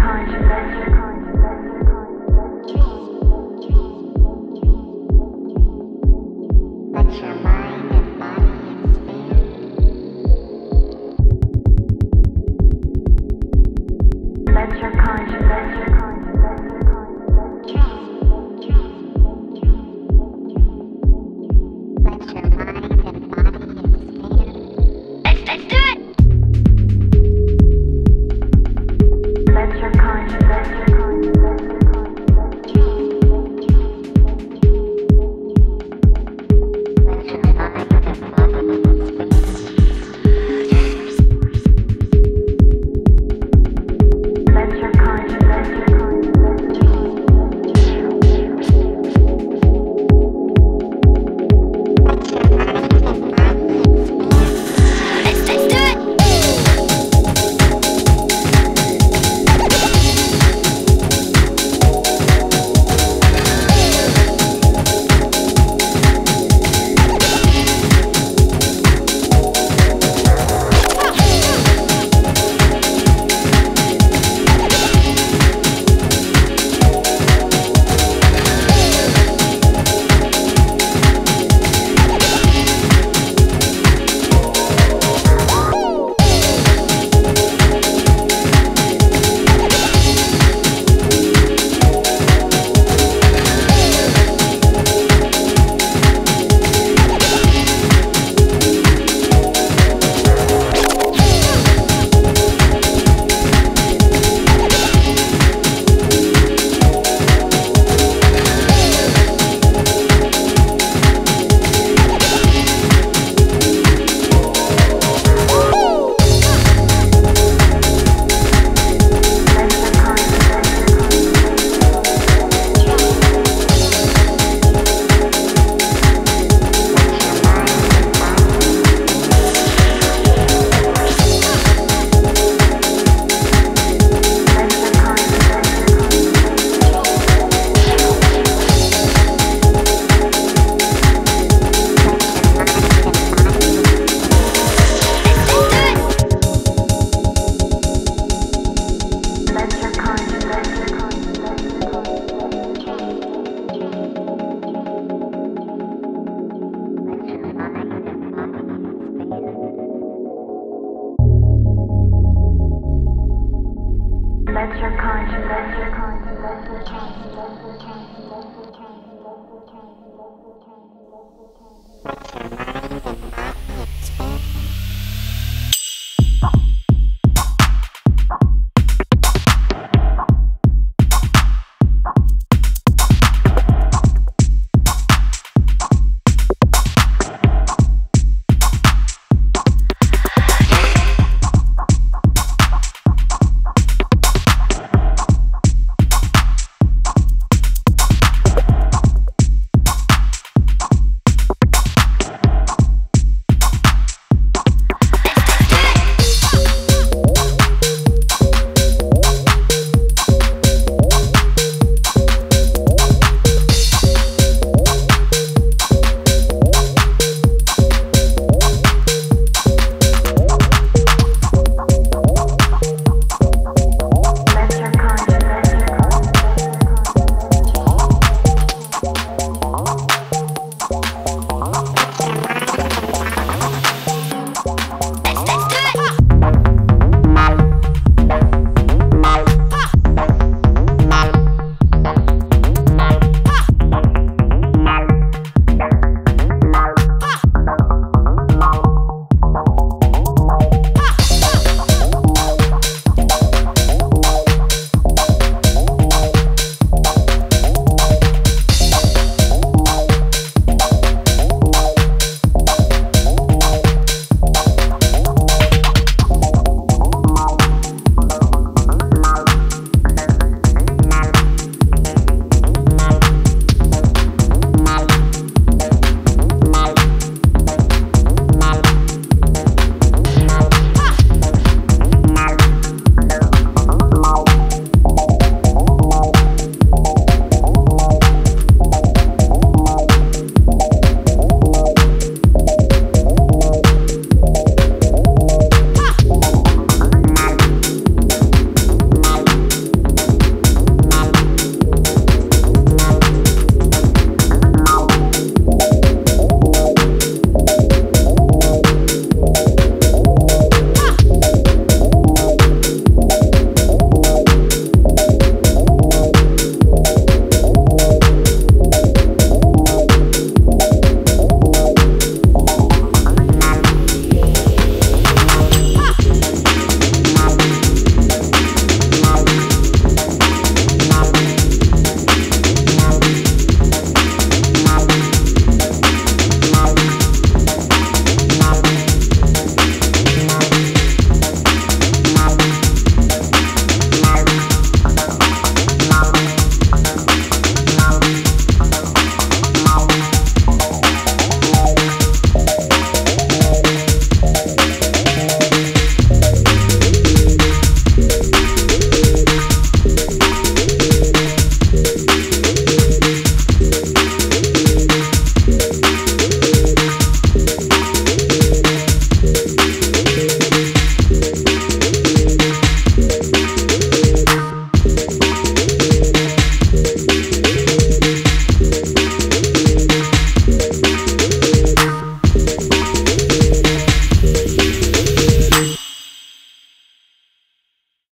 consciousness.